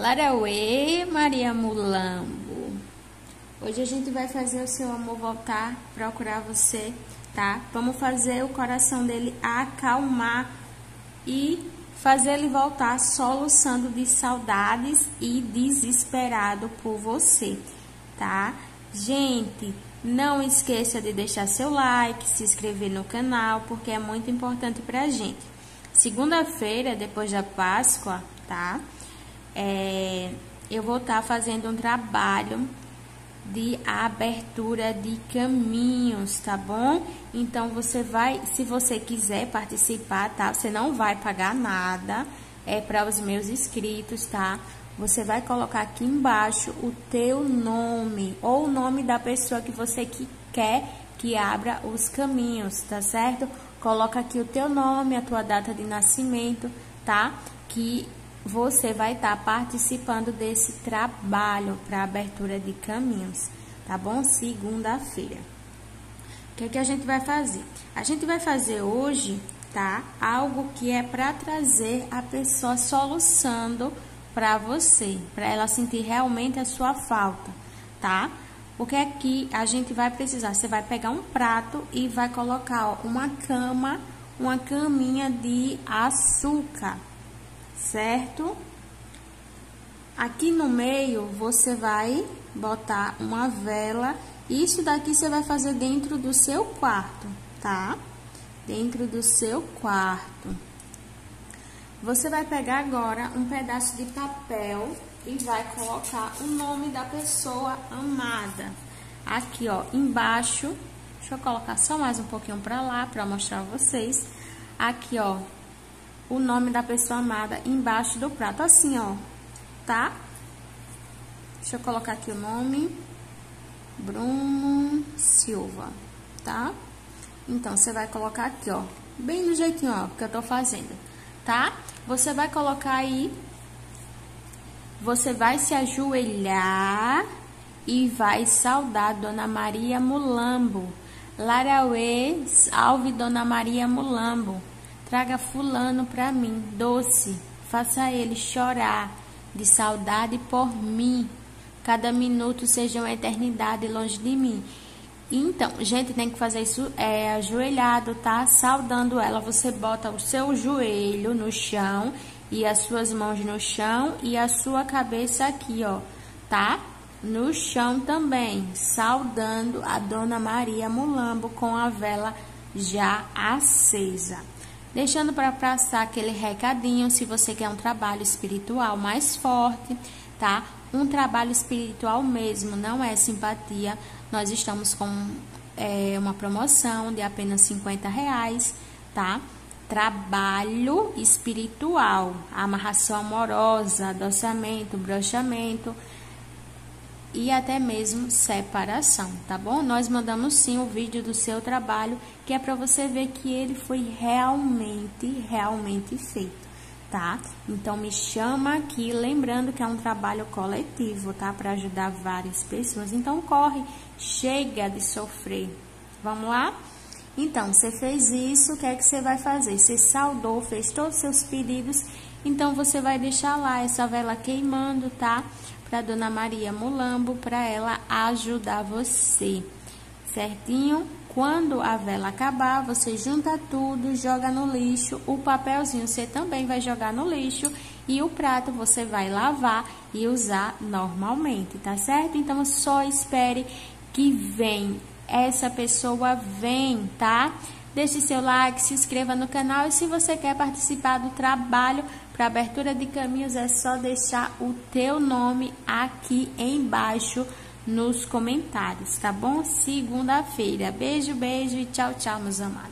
Larauê, Maria Mulambo. Hoje a gente vai fazer o seu amor voltar, procurar você, tá? Vamos fazer o coração dele acalmar e fazer ele voltar soluçando de saudades e desesperado por você, tá? Gente, não esqueça de deixar seu like, se inscrever no canal, porque é muito importante pra gente. Segunda-feira, depois da Páscoa, tá? É, eu vou estar tá fazendo um trabalho de abertura de caminhos, tá bom? Então você vai, se você quiser participar, tá? Você não vai pagar nada, é para os meus inscritos, tá? Você vai colocar aqui embaixo o teu nome ou o nome da pessoa que você que quer que abra os caminhos, tá certo? Coloca aqui o teu nome, a tua data de nascimento, tá? Que você vai estar tá participando desse trabalho para abertura de caminhos, tá bom? Segunda-feira. O que, é que a gente vai fazer? A gente vai fazer hoje, tá? Algo que é para trazer a pessoa soluçando para você, para ela sentir realmente a sua falta, tá? O que é que a gente vai precisar? Você vai pegar um prato e vai colocar ó, uma cama, uma caminha de açúcar certo? Aqui no meio você vai botar uma vela. Isso daqui você vai fazer dentro do seu quarto, tá? Dentro do seu quarto. Você vai pegar agora um pedaço de papel e vai colocar o nome da pessoa amada. Aqui, ó, embaixo. Deixa eu colocar só mais um pouquinho para lá para mostrar a vocês. Aqui, ó, o nome da pessoa amada embaixo do prato, assim, ó, tá? Deixa eu colocar aqui o nome, Bruno Silva, tá? Então, você vai colocar aqui, ó, bem do jeitinho, ó, que eu tô fazendo, tá? Você vai colocar aí, você vai se ajoelhar e vai saudar Dona Maria Mulambo. Larauê, salve Dona Maria Mulambo. Traga fulano para mim, doce, faça ele chorar de saudade por mim. Cada minuto seja uma eternidade longe de mim. Então, gente, tem que fazer isso é, ajoelhado, tá? Saudando ela. Você bota o seu joelho no chão e as suas mãos no chão e a sua cabeça aqui, ó, tá? No chão também, saudando a Dona Maria Mulambo com a vela já acesa. Deixando para passar aquele recadinho, se você quer um trabalho espiritual mais forte, tá? Um trabalho espiritual mesmo, não é simpatia. Nós estamos com é, uma promoção de apenas 50 reais, tá? Trabalho espiritual, amarração amorosa, adoçamento, brochamento e até mesmo separação, tá bom? Nós mandamos sim o vídeo do seu trabalho, que é para você ver que ele foi realmente, realmente feito, tá? Então me chama aqui, lembrando que é um trabalho coletivo, tá? Para ajudar várias pessoas. Então corre, chega de sofrer. Vamos lá? Então, você fez isso, o que é que você vai fazer? Você saudou, fez todos os seus pedidos, então você vai deixar lá essa vela queimando, tá? Para Dona Maria Mulambo para ela ajudar você, certinho? Quando a vela acabar, você junta tudo, joga no lixo. O papelzinho você também vai jogar no lixo e o prato você vai lavar e usar normalmente, tá certo? Então só espere que vem. Essa pessoa vem, tá? Deixe seu like, se inscreva no canal e se você quer participar do trabalho para abertura de caminhos é só deixar o teu nome aqui embaixo nos comentários, tá bom? Segunda-feira. Beijo, beijo e tchau, tchau, meus amados.